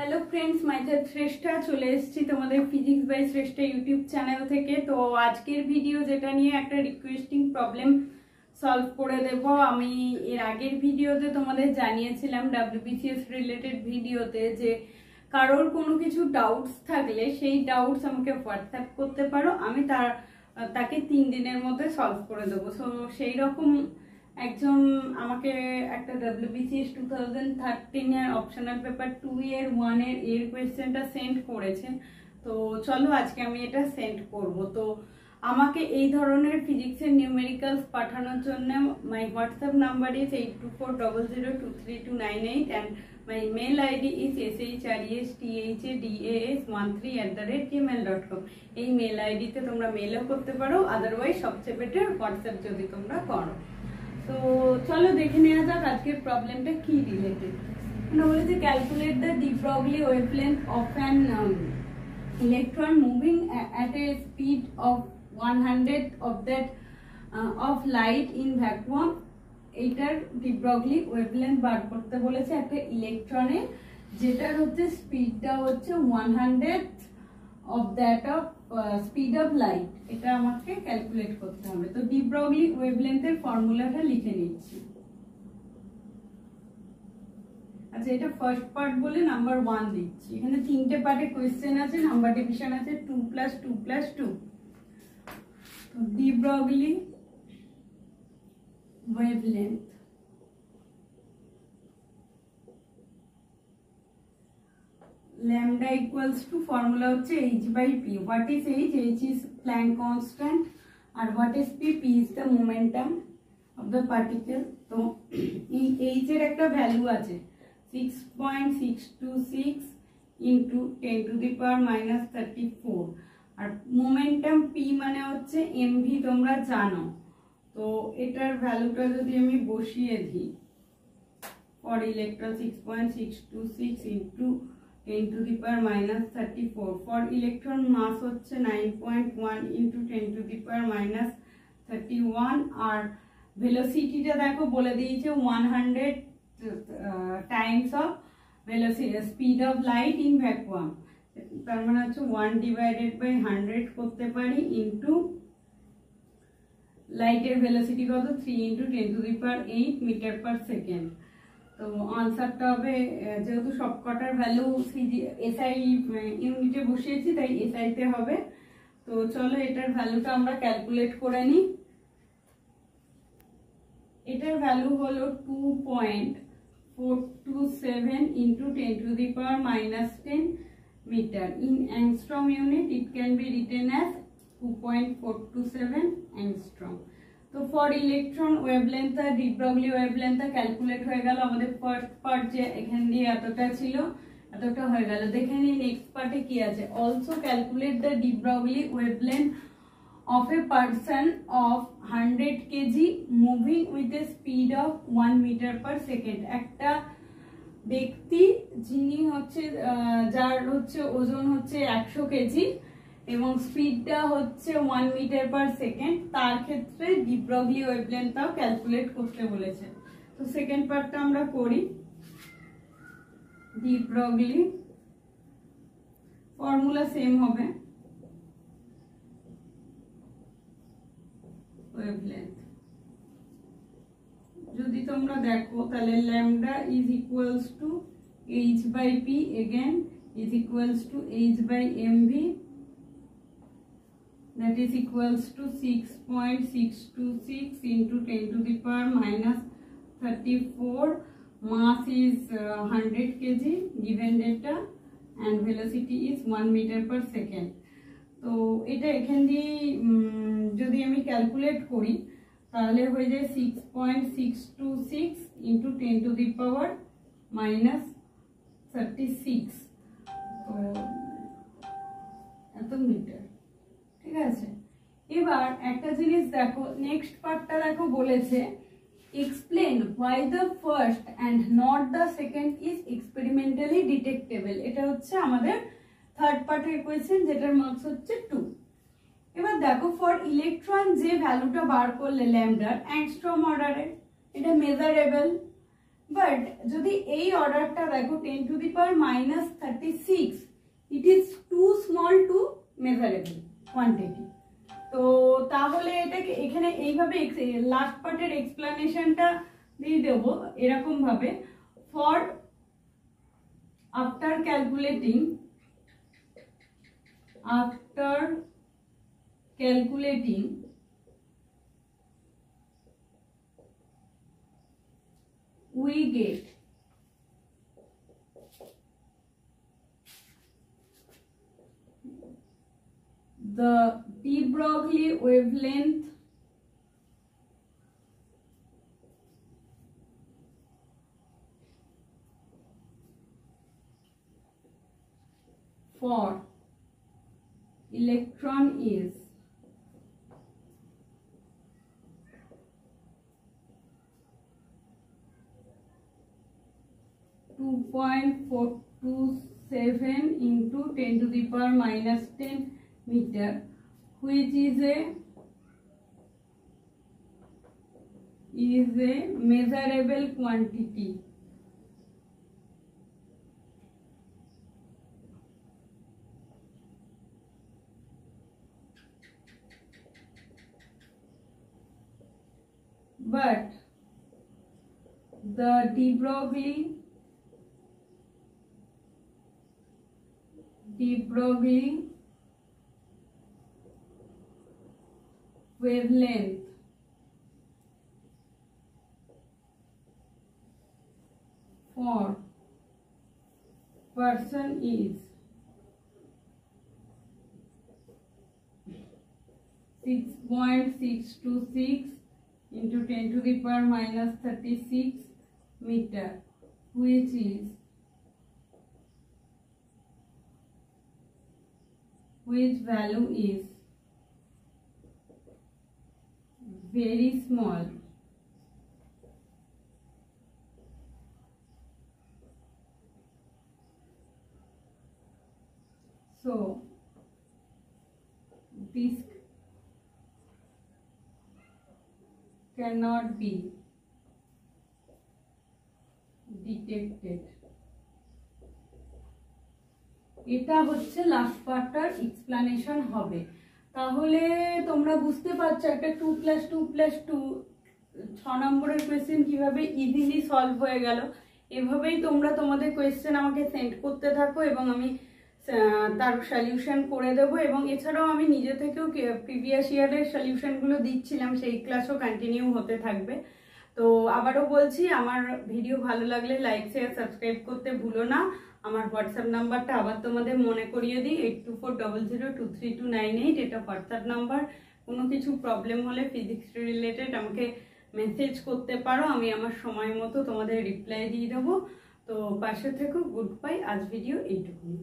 Hello friends মাইথের শ্রেষ্ঠা চলে এসেছি তোমাদের physics by Shreshtha YouTube channel থেকে। তো আজকের ভিডিও যেটা নিয়ে একটা রিকোয়েস্টিং প্রবলেম সলভ করে দেব, আমি এর আগের ভিডিওতে তোমাদের জানিয়েছিলাম ডাব্লিউবিসিএস রিলেটেড ভিডিওতে যে কারোর কোনো কিছু ডাউটস থাকলে সেই ডাউটস আমাকে হোয়াটসঅ্যাপ করতে পারো, আমি তার, তাকে তিন দিনের মধ্যে সলভ করে দেবো। সো সেই রকম একজন আমাকে একটা ডাব্লিউবিসিএস টু থাউজেন্ড থার্টিনের অপশনাল পেপার টু এর ওয়ানের এর কোয়েশ্চেনটা সেন্ড করেছে। তো চলো আজকে আমি এটা সেন্ড করব। তো আমাকে এই ধরনের ফিজিক্সের নিউমেরিক্যালস পাঠানোর জন্য my WhatsApp number is eight two four double zero two three two nine eight and my mail ID is S H R S T H A D S one three at the rate Gmail dot com এই mail আইডিতে তোমরা মেলও করতে পারো otherwise সবচেয়ে better WhatsApp যদি তোমরা করো। তো চলো দেখে নেওয়া যাক আজকের প্রবলেমটা কি রিলেটেড মানে বলেছে calculate the de Broglie wavelength of an electron moving at a speed of one hundred of that of light in vacuum এইটার ডি ব্রগলি ওয়েভলেন্থ বার করতে বলেছে একটা ইলেকট্রনের যেটার হচ্ছে স্পিডটা হচ্ছে one hundred of that of speed of light এটা আমাকে ক্যালকুলেট করতে হবে। তো ডি ব্রগলি ওয়েভলেন্থের ফর্মুলাটা লিখে নিচ্ছি। আচ্ছা এটা ফার্স্ট পার্ট বলে নাম্বার ওয়ান দিচ্ছি। এখানে তিনটে পার্টে কোয়েশ্চেন আছে নাম্বার ডিভিশন আছে two plus two plus two de Broglie wavelength lambda equals to formula হচ্ছে h by p what is h h is Planck constant আর what is p p is the momentum of the particle তো এই h এর একটা value আছে 6.626 into 10 to the power minus 34 আর momentum p মানে হচ্ছে mv তোমরা জানো তো এটার ভ্যালুটা যদি আমি বসিয়ে দিই for electron 6.626 into 10 to the power minus 34 for electron mass হচ্ছে 9.1 into 10 to the power minus 31 আর ভেলোসিটিটা দেখো, বলে দিয়েছে 100 times of velocity speed of light in vacuum তার মানে হচ্ছে 1 ডিভাইডেড বাই 100 করতে পারি ইনটু লাইটের ভেলোসিটি কত? 3 into 10 to the power 8 metre per second তো আনসারটা হবে যেহেতু সবকটার ভ্যালু সিজি এসআই ইউনিটে বসিয়েছি, তাই এসআইতে হবে। তো চলো, এটার ভ্যালুটা আমরা ক্যালকুলেট করে নিই। এটার ভ্যালু হলো two point four two seven into ten to the power minus ten metre in angstrom unit it can be written as two point four two seven angstrom তো ফর ইলেকট্রন ওয়েভলেন্থ আর de Broglie wavelength calculate হয়ে গেল। আমাদের first part যে এখান দিয়ে এতটা ছিল, এতটা হয়ে গেল। দেখে নিই নেক্সট পার্টে কি আছে। Also calculate the de Broglie wavelength of a person of 100 kg moving with a speed of 1 meter per second. একটা ব্যক্তি, যিনি হচ্ছে যার হচ্ছে ওজন হচ্ছে একশো কেজি এবং স্পিডটা হচ্ছে ওয়ান মিটার পার সেকেন্ড তার ক্ষেত্রে ডিব্রগলি ওয়েভলেন্থটাও ক্যালকুলেট করতে বলেছে। তো সেকেন্ড পার্টটা আমরা করি ডিব্রগলি ফর্মুলা সেম হবে। ওয়েভলেন্থ যদি তোমরা দেখো, তাহলে lambda is equals to h by p again is equals to h by m v that is equals to 6.626 into 10 to the power minus 34 mass is uh, 100 kg given data and velocity is 1 meter per second তো এটা এখান দিয়ে যদি আমি calculate করি তাহলে হয়ে যায় six point six two six into ten to the power minus thirty six তো এত মিটার ঠিক আছে? এবার একটা জিনিস দেখো নেক্সট পার্টটা দেখো বলেছে explain why the first and not the second is experimentally detectable এটা হচ্ছে আমাদের থার্ড পার্টের কোয়েশ্চেন যেটার মার্কস হচ্ছে টু এবার দেখো ফর ইলেকট্রন যে ভ্যালুটা বার করলে ল্যামডার অ্যাংস্ট্রম অর্ডারে এটা মেজারেবল বাট যদি এই অর্ডারটা দেখো ten to the power minus thirty six it is too small to measurable quantity তো তাহলে এটাকে এখানে এইভাবে লাস্ট পার্টের এক্সপ্লানেশনটা দিয়ে দেবো এরকম ভাবে for after calculating after calculating we get the de Broglie wavelength for electron is two point four two seven into ten to the power minus ten meter, which is a is a measurable quantity. But the de Broglie de Broglie wavelength. For person is six point six two six into ten to the power minus thirty six meter, which is which value is very small. So, this cannot be detected. এটা হচ্ছে last পার্টটার explanation হবে তাহলে তোমরা বুঝতে পারছ, একটা two plus two plus two ছ নম্বরের কোয়েশ্চেন কীভাবে ইজিলি সলভ হয়ে গেল। এভাবেই তোমরা তোমাদের কোয়েশ্চেন আমাকে সেন্ড করতে থাকো এবং আমি তার সলিউশন করে দেবো এবং এছাড়াও আমি নিজে থেকেও প্রিভিয়াস ইয়ারের সলিউশনগুলো দিচ্ছিলাম, সেই ক্লাসও কন্টিনিউ হতে থাকবে। তো আবারও বলছি, আমার ভিডিও ভালো লাগলে লাইক শেয়ার সাবস্ক্রাইব করতে ভুলো না। আমার হোয়াটসঅ্যাপ নাম্বারটা আবার তোমাদের মনে করিয়ে দিই eight two four double zero two three two nine eight এটা হোয়াটসঅ্যাপ নাম্বার। কোনো কিছু প্রবলেম হলে ফিজিক্স রিলেটেড আমাকে মেসেজ করতে পারো, আমি আমার সময় মতো তোমাদের রিপ্লাই দিয়ে দেবো। তো পাশে থেকো গুড বাই আজ ভিডিও এইটুকুনি।